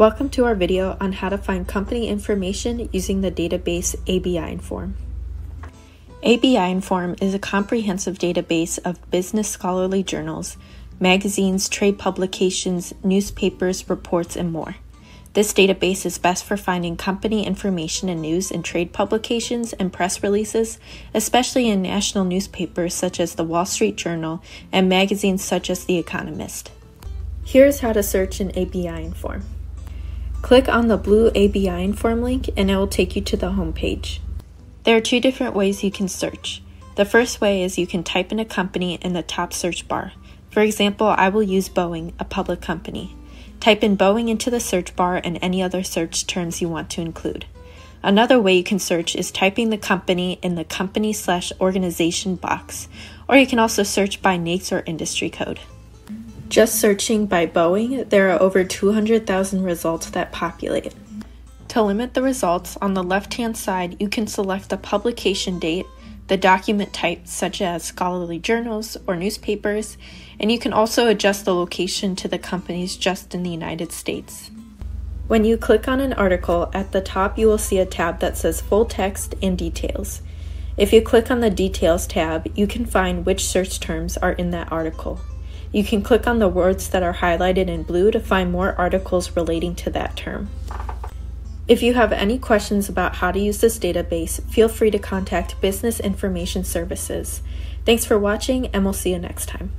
Welcome to our video on how to find company information using the database ABI Inform. ABI Inform is a comprehensive database of business scholarly journals, magazines, trade publications, newspapers, reports, and more. This database is best for finding company information in news and trade publications and press releases, especially in national newspapers such as the Wall Street Journal and magazines such as The Economist. Here's how to search in ABI Inform. Click on the blue ABI Inform link and it will take you to the home page. There are two different ways you can search. The first way is you can type in a company in the top search bar. For example, I will use Boeing, a public company. Type in Boeing into the search bar and any other search terms you want to include. Another way you can search is typing the company in the company slash organization box, or you can also search by NAICS or industry code. Just searching by Boeing, there are over 200,000 results that populate. To limit the results, on the left hand side, you can select the publication date the document type, such as scholarly journals or newspapers, and you can also adjust the location to the companies just in the United States. When you click on an article, at the top you will see a tab that says Full Text and Details. If you click on the Details tab, you can find which search terms are in that article. You can click on the words that are highlighted in blue to find more articles relating to that term. If you have any questions about how to use this database, feel free to contact Business Information Services. Thanks for watching, and we'll see you next time.